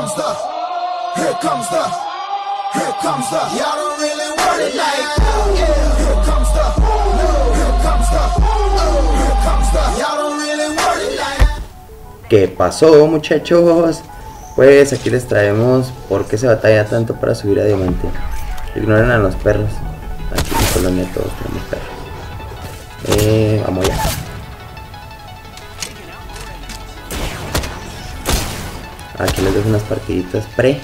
comes the, here comes the, here comes the. Y'all don't really want it like that. Yeah. Here comes the, here comes the, here comes the. Y'all don't really want it like that. ¿Qué pasó muchachos? Pues aquí les traemos por qué se batalla tanto para subir a diamante. Ignoren a los perros. Aquí en Colonia todos tenemos perros. Eh, vamos ya. Aquí les dejo unas partiditas pre.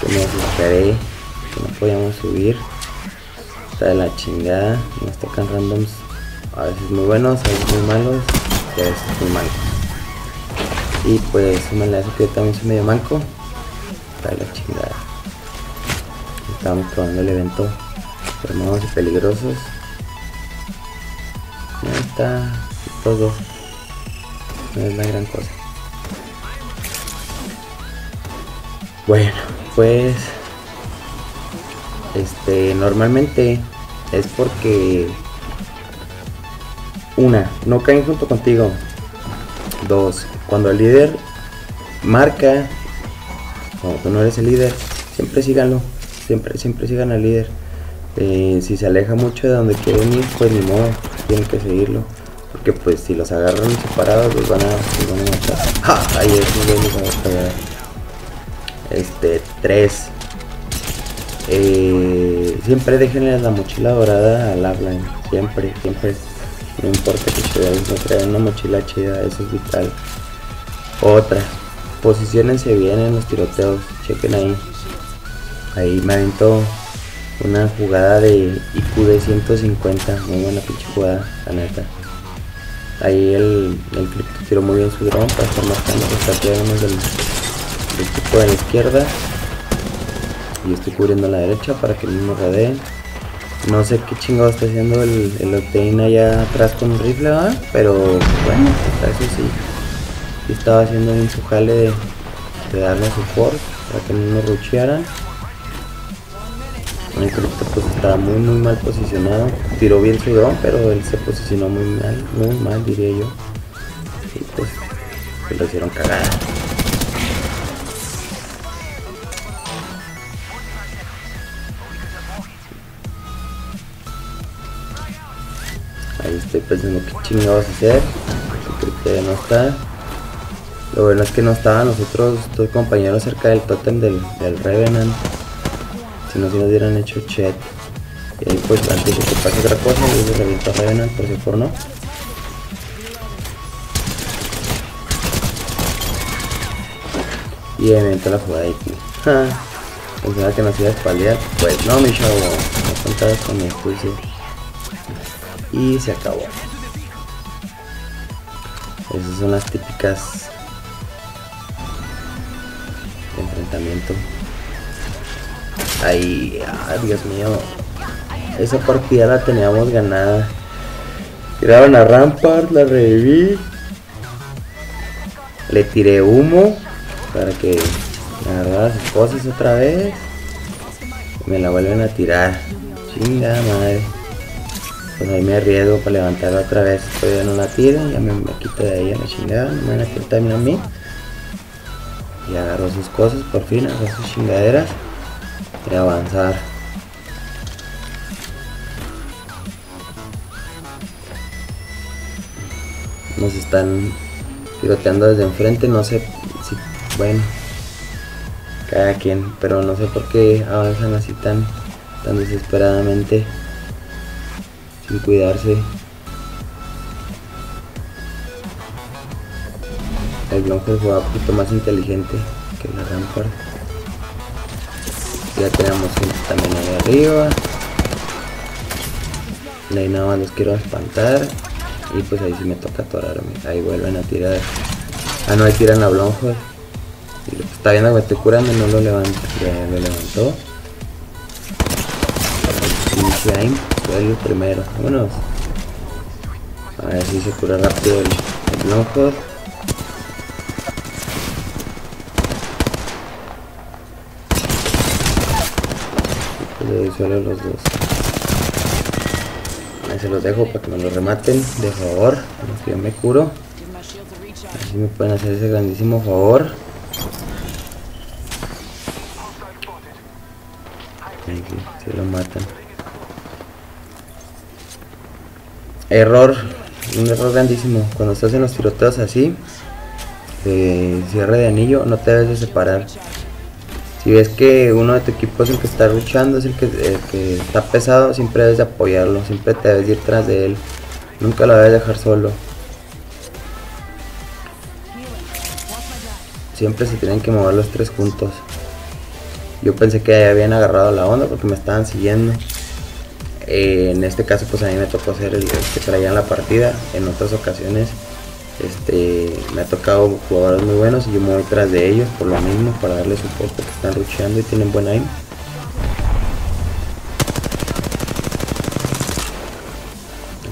Que me desesperé. Que no podíamos subir. Está de la chingada. Nos tocan randoms. A veces muy buenos, a veces muy malos. Y a veces muy malos. Y pues súmale a eso que yo también soy medio manco. Está de la chingada. Estamos probando el evento. Hermosos y peligrosos. Ahí está. Todo. No es la gran cosa. Bueno, pues. Este, normalmente es porque. Una, no caen junto contigo. Dos, cuando el líder marca, cuando tú no eres el líder, siempre síganlo. Siempre, siempre sigan al líder. Eh, si se aleja mucho de donde quieren ir, pues ni modo, tienen que seguirlo. Porque pues si los agarran separados, los van a, matar. Ahí es un güey Este, 3. Eh, siempre déjenle la mochila dorada al hablan. Siempre, siempre. No importa que ustedes no traigan una mochila chida, eso es vital. Otra. Posiciónense bien en los tiroteos. Chequen ahí. Ahí me aventó una jugada de IQ de 150. Muy buena pinche jugada, la neta. Ahí el, el tiró muy bien su dron para estar marcando los del, del tipo de la izquierda. Y estoy cubriendo la derecha para que el mismo rodee. No sé qué chingado está haciendo el, el Octane allá atrás con un rifle. Pero bueno, hasta eso sí. estaba haciendo bien su jale de, de darle support para que no nos rushearan. El cripto pues estaba muy muy mal posicionado. Tiró bien su dron, pero él se posicionó muy mal, muy mal diría yo. Y pues se lo hicieron cagar. Estoy pensando qué chingados hacer. Cripto ya no está. Lo bueno es que no estaban nosotros dos compañeros cerca del totem del, Revenant. Si no, si nos hubieran hecho chat. Y ahí pues antes de que pase otra cosa, yo les reviento a Revenant por si por no. Y inventó la jugada de aquí. Pensaba que nos iba a espaldear. Pues no, mi chavo. No contabas con mi juicio. Y se acabó. Esas son las típicas de enfrentamiento. Ay, ah, Dios mío. Esa partida la teníamos ganada. Tiraron a Rampart, la reviví. Le tiré humo para que agarrara sus cosas otra vez. Me la vuelven a tirar. Chinga madre. Pues ahí me arriesgo para levantarla otra vez. Todavía no la tiro, ya me, me quito de ahí a la chingada. No me van a quitar también a mí. Y agarro sus cosas por fin, agarro sus chingaderas. Y avanzar. Nos están tiroteando desde enfrente, no sé si, bueno, cada quien, pero no sé por qué avanzan así tan, tan desesperadamente, sin cuidarse. El Blanco juega un poquito más inteligente que la Rampart. Ya tenemos gente también ahí arriba. De ahí nada más los quiero espantar. Y pues ahí sí me toca atorarme. Ahí vuelven a tirar. Ah, no, ahí tiran a Blonjo. Y está viendo que me estoy curando no lo levanta. Ya lo levantó el primero, vámonos. A ver si se cura rápido el, el blanco. Le doy solo los dos. Ahí se los dejo para que me lo rematen, de favor, que yo me curo. Así me pueden hacer ese grandísimo favor. Se lo matan. Error, un error grandísimo. Cuando estás en los tiroteos así, de cierre de anillo, no te debes de separar. Si ves que uno de tu equipo es el que está luchando, es el que, que está pesado, siempre debes de apoyarlo, siempre te debes de ir tras de él. Nunca lo debes dejar solo. Siempre se tienen que mover los tres juntos. Yo pensé que ya habían agarrado la onda porque me estaban siguiendo. Eh, en este caso pues a mí me tocó ser el, que traía la partida. En otras ocasiones este, me ha tocado jugadores muy buenos y yo me voy tras de ellos por lo mismo, para darles un poco que están luchando y tienen buen aim.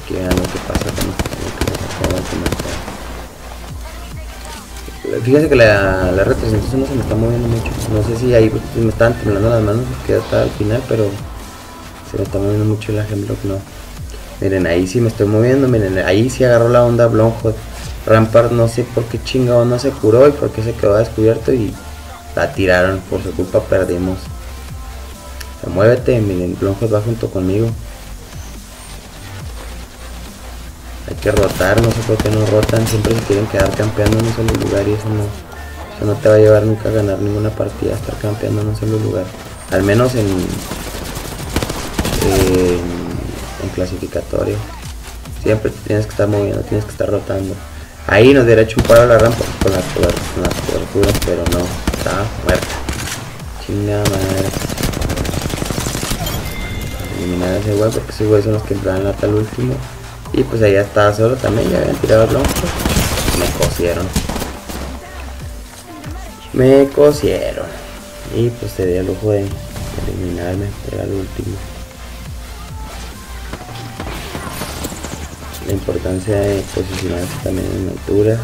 Aquí vean lo que pasa con. Fíjense que la, la R301 no se me está moviendo mucho. No sé si ahí me estaban temblando las manos porque está al final, pero se me está moviendo mucho el ejemplo no. Miren, ahí sí me estoy moviendo. Miren, ahí sí agarró la onda Blonhot. Rampart no sé por qué chingado no se curó y por qué se quedó descubierto y la tiraron. Por su culpa perdimos. Muévete, miren, Blonhot va junto conmigo. Hay que rotar, no sé por qué no rotan. Siempre se quieren quedar campeando en un solo lugar y eso no, eso no te va a llevar nunca a ganar ninguna partida, estar campeando en un solo lugar. Al menos en, en, en clasificatorio. Siempre tienes que estar moviendo, tienes que estar rotando. Ahí nos un paro a la rampa con las, con las coberturas, pero no, está muerta. Chingada madre. Eliminar ese güey porque ese güey son los que entraron hasta el último. Y pues ahí estaba solo también, ya habían tirado el blanco. Me cosieron. Me cosieron. Y pues se dio el lujo de eliminarme, era el último. La importancia de posicionarse también en altura.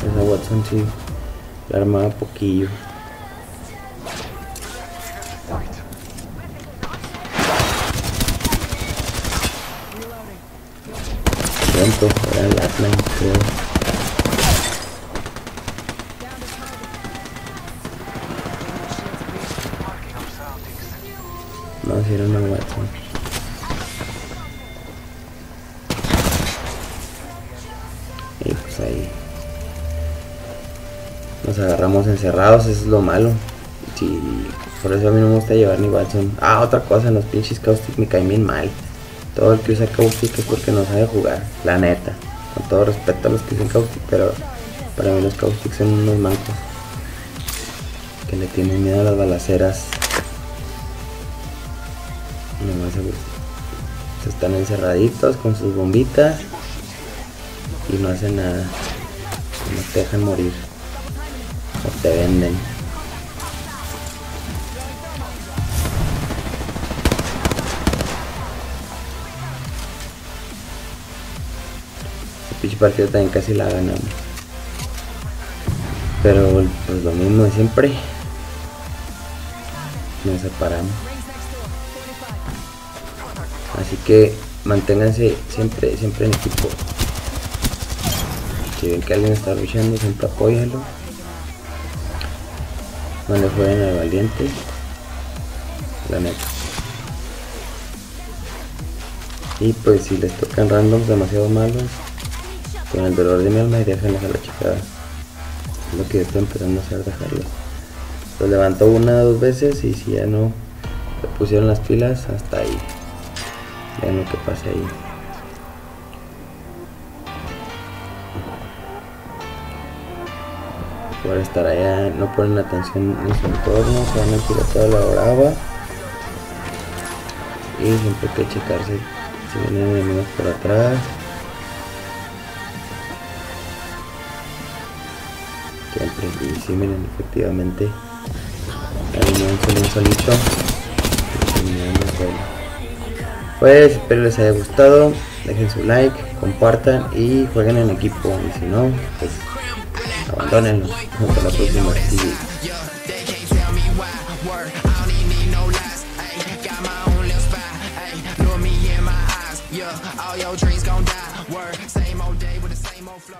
Esa Watson sí la armaba poquillo. Pronto, era el Atlan, creo. No, si era una Watson. Y pues ahí nos agarramos encerrados, eso es lo malo. Sí, por eso a mí no me gusta llevar ni Watson. Ah, otra cosa, en los pinches caustic me caen bien mal. Todo el que usa caustic es porque no sabe jugar, la neta. Con todo respeto a los que usan caustic, pero para mí los caustic son unos mancos. Que le tienen miedo a las balaceras. Nomás se están encerraditos con sus bombitas y no hacen nada. No te dejan morir. O te venden. Pinche partido también casi la ganamos. Pero pues lo mismo de siempre. Nos separamos. Así que manténganse siempre, siempre en equipo. Si ven que alguien está luchando, siempre apóyalo. No le jueguen al valiente. La neta. Y pues si les tocan randoms demasiado malos, con el dolor de mi alma y déjenlos a la chicada. Es lo que estoy empezando a hacer, dejarlos. Los levanto una o dos veces y si ya no le pusieron las pilas, hasta ahí. Vean lo que pasa ahí. por estar allá, no ponen atención en su entorno, se van a tirar toda la brava. Y siempre hay que checarse si vienen enemigos por atrás. Y si miren, efectivamente, un solo un solito. Pues espero les haya gustado, dejen su like, compartan y jueguen en equipo. Y si no, pues abandónenlo. Hasta la próxima. All your dreams die. Same old day with the same old flow.